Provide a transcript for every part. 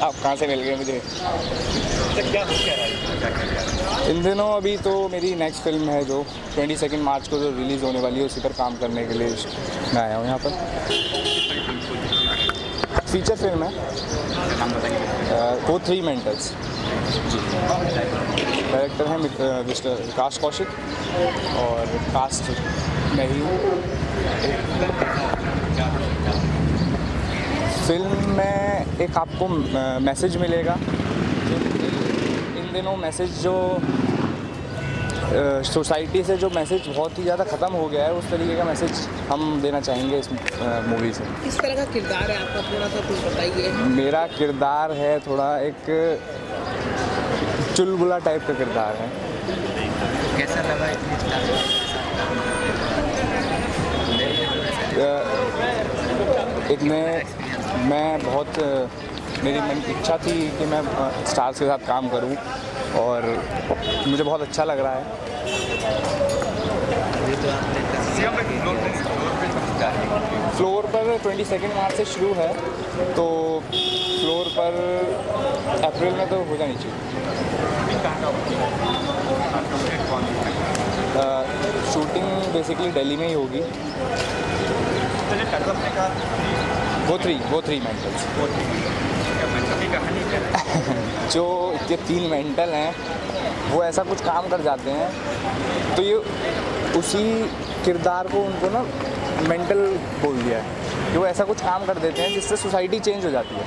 कहाँ से मिल गए मुझे? तो क्या इन दिनों अभी तो मेरी नेक्स्ट फ़िल्म है जो ट्वेंटी सेकेंड मार्च को जो रिलीज़ होने वाली है उसी पर काम करने के लिए मैं आया हूँ यहाँ पर। फीचर फ़िल्म है। वो थ्री मेंटल्स डायरेक्टर हैं मिस्टर विकास कौशिक और कास्ट मैं ही हूँ। फ़िल्म में एक आपको मैसेज मिलेगा। इन दिनों मैसेज जो सोसाइटी से जो मैसेज बहुत ही ज़्यादा ख़त्म हो गया है उस तरीके का मैसेज हम देना चाहेंगे इस मूवी से। किस तरह का किरदार है आपका? थोड़ा सा कुछ बताइए। मेरा किरदार है थोड़ा एक चुलबुला टाइप का किरदार है। कैसा लगा इतनी एक मैं मैं बहुत, मेरी मन इच्छा थी कि मैं स्टार्स के साथ काम करूँ और मुझे बहुत अच्छा लग रहा है। फ्लोर पर ट्वेंटी सेकेंड मार्च से शुरू है तो फ्लोर पर अप्रैल में तो हो जानी चाहिए। शूटिंग बेसिकली दिल्ली में ही होगी। वो थ्री वो थ्री मेंटल्स कहानी क्या जो ये तीन मेंटल हैं वो ऐसा कुछ काम कर जाते हैं तो ये उसी किरदार को उनको ना मेंटल बोल दिया है कि वो ऐसा कुछ काम कर देते हैं जिससे सोसाइटी चेंज हो जाती है।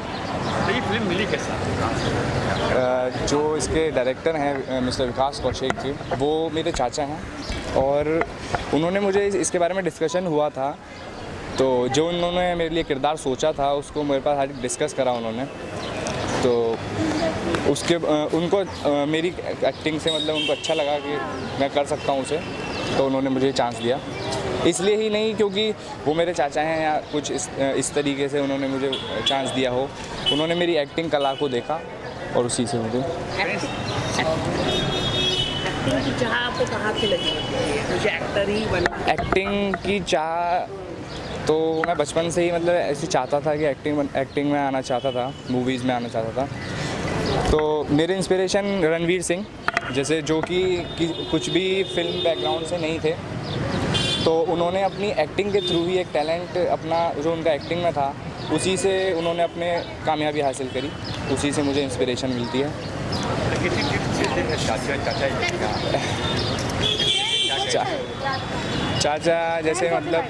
तो ये फ़िल्म मिली कैसा? जो इसके डायरेक्टर हैं मिस्टर विकास कौशिक जी वो मेरे चाचा हैं और उन्होंने मुझे इसके बारे में डिस्कशन हुआ था तो जो उन्होंने मेरे लिए किरदार सोचा था उसको मेरे पास आज डिस्कस करा उन्होंने। तो उसके उनको मेरी एक्टिंग से मतलब उनको अच्छा लगा कि मैं कर सकता हूँ उसे तो उन्होंने मुझे चांस दिया। इसलिए ही नहीं क्योंकि वो मेरे चाचा हैं या कुछ इस इस तरीके से उन्होंने मुझे चांस दिया हो। उन्होंने मेरी एक्टिंग कला को देखा और उसी से मुझे एक्टिंग की चाह तो मैं बचपन से ही मतलब ऐसे चाहता था कि एक्टिंग एक्टिंग में आना चाहता था मूवीज़ में आना चाहता था। तो मेरे इंस्पिरेशन रणवीर सिंह जैसे जो कि, कि कुछ भी फ़िल्म बैकग्राउंड से नहीं थे। तो उन्होंने अपनी एक्टिंग के थ्रू ही एक टैलेंट अपना जो उनका एक्टिंग में था उसी से उन्होंने अपने कामयाबी हासिल करी। उसी से मुझे इंस्पिरेशन मिलती है। किसी गिफ्ट देते हैं चाचा चाचा जैसे मतलब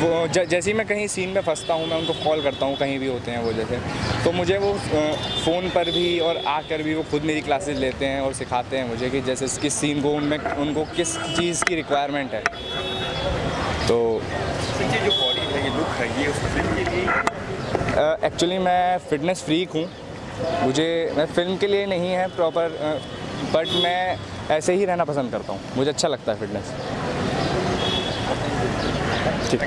वो ज, जैसे ही मैं कहीं सीन में फंसता हूँ मैं उनको कॉल करता हूँ कहीं भी होते हैं वो जैसे। तो मुझे वो फ़ोन पर भी और आकर भी वो खुद मेरी क्लासेस लेते हैं और सिखाते हैं मुझे कि जैसे किस सीन को उनमें उनको किस चीज़ की रिक्वायरमेंट है। तो जो बॉडी है ये लुक है ये उस फ़िल्म के लिए एक्चुअली मैं फ़िटनेस फ्रीक हूँ। मुझे मैं फ़िल्म के लिए नहीं है प्रॉपर बट मैं ऐसे ही रहना पसंद करता हूँ। मुझे अच्छा लगता है फिटनेस ठीक।